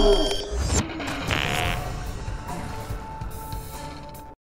Oh.